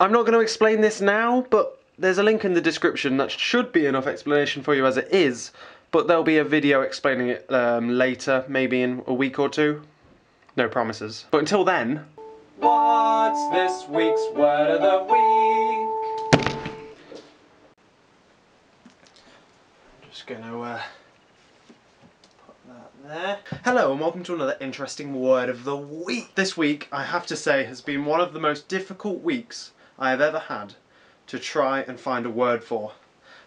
I'm not going to explain this now, but there's a link in the description that should be enough explanation for you as it is, but there'll be a video explaining it um, later, maybe in a week or two. No promises. But until then... What's this week's word of the week? Just gonna uh, put that there. Hello and welcome to another interesting word of the week. This week, I have to say, has been one of the most difficult weeks I have ever had to try and find a word for.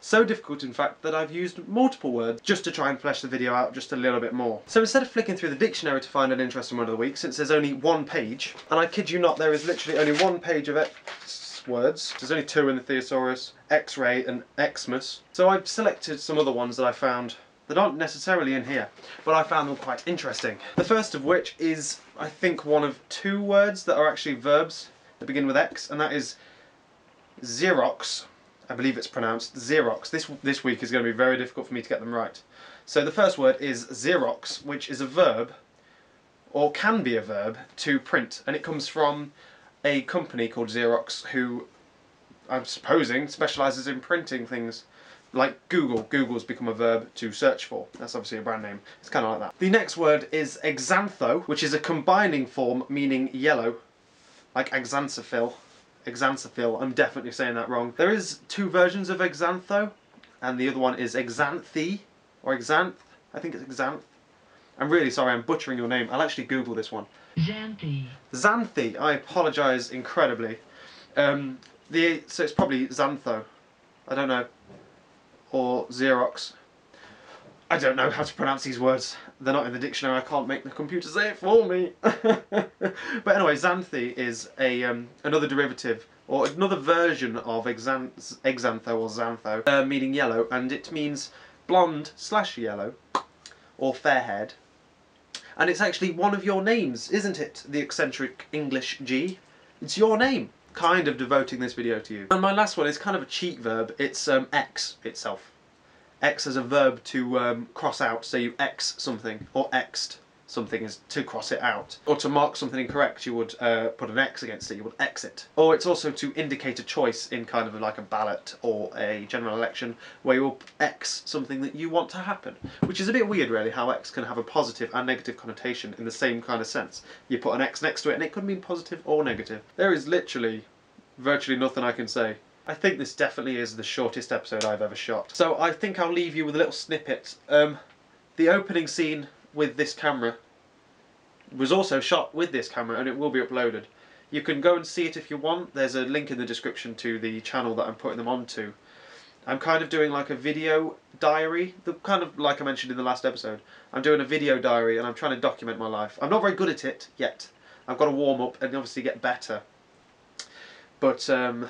So difficult in fact that I've used multiple words just to try and flesh the video out just a little bit more. So instead of flicking through the dictionary to find an interesting word of the week, since there's only one page, and I kid you not there is literally only one page of X words, there's only two in the thesaurus, X-ray and Xmas, so I've selected some other ones that I found that aren't necessarily in here, but I found them quite interesting. The first of which is, I think, one of two words that are actually verbs that begin with X, and that is Xerox I believe it's pronounced Xerox. This, this week is going to be very difficult for me to get them right. So the first word is Xerox, which is a verb, or can be a verb, to print. And it comes from a company called Xerox who, I'm supposing, specialises in printing things. Like Google. Google's become a verb to search for. That's obviously a brand name. It's kind of like that. The next word is exantho, which is a combining form meaning yellow, like exanthophyll Exanthophyll. I'm definitely saying that wrong. There is two versions of Exantho, and the other one is Exanthi, or Exanth. I think it's Exanth. I'm really sorry, I'm butchering your name. I'll actually Google this one. Xanthi. Xanthi. I apologise incredibly. Um, the So it's probably Xantho. I don't know. Or Xerox. I don't know how to pronounce these words. They're not in the dictionary. I can't make the computer say it for me. but anyway, xanthi is a um, another derivative or another version of exanth exantho or xantho, uh, meaning yellow, and it means blonde slash yellow or fair-haired. And it's actually one of your names, isn't it? The eccentric English G. It's your name. Kind of devoting this video to you. And my last one is kind of a cheat verb. It's um, X itself. X as a verb to um, cross out, so you X something, or X'd something is to cross it out. Or to mark something incorrect, you would uh, put an X against it, you would X it. Or it's also to indicate a choice in kind of like a ballot or a general election, where you will X something that you want to happen. Which is a bit weird really, how X can have a positive and negative connotation in the same kind of sense. You put an X next to it and it could mean positive or negative. There is literally virtually nothing I can say I think this definitely is the shortest episode I've ever shot. So I think I'll leave you with a little snippet. Um, the opening scene with this camera was also shot with this camera and it will be uploaded. You can go and see it if you want. There's a link in the description to the channel that I'm putting them onto. I'm kind of doing like a video diary, the kind of like I mentioned in the last episode. I'm doing a video diary and I'm trying to document my life. I'm not very good at it yet. I've got to warm up and obviously get better. But um,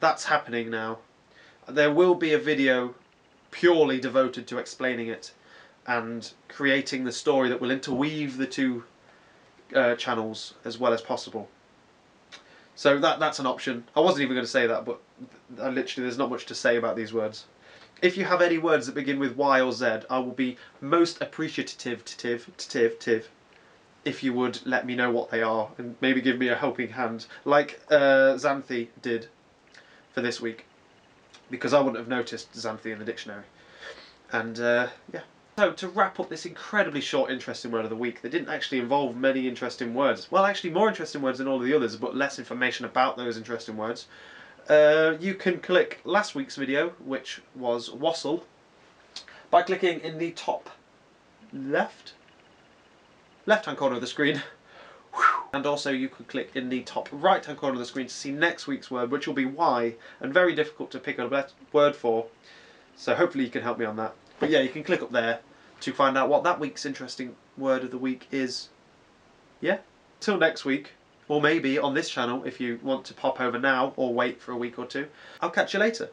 that's happening now. There will be a video purely devoted to explaining it and creating the story that will interweave the two uh, channels as well as possible. So that that's an option. I wasn't even going to say that, but literally there's not much to say about these words. If you have any words that begin with Y or Z, I will be most appreciative tiv, tiv, tiv, if you would let me know what they are and maybe give me a helping hand, like uh, Xanthi did for this week because I wouldn't have noticed Xanthi in the dictionary. And uh, yeah. So to wrap up this incredibly short interesting word of the week that didn't actually involve many interesting words, well actually more interesting words than all of the others but less information about those interesting words, uh, you can click last week's video which was wassail by clicking in the top left left hand corner of the screen and also you could click in the top right hand corner of the screen to see next week's word, which will be Y, and very difficult to pick a word for. So hopefully you can help me on that. But yeah, you can click up there to find out what that week's interesting word of the week is. Yeah? Till next week, or maybe on this channel if you want to pop over now or wait for a week or two. I'll catch you later.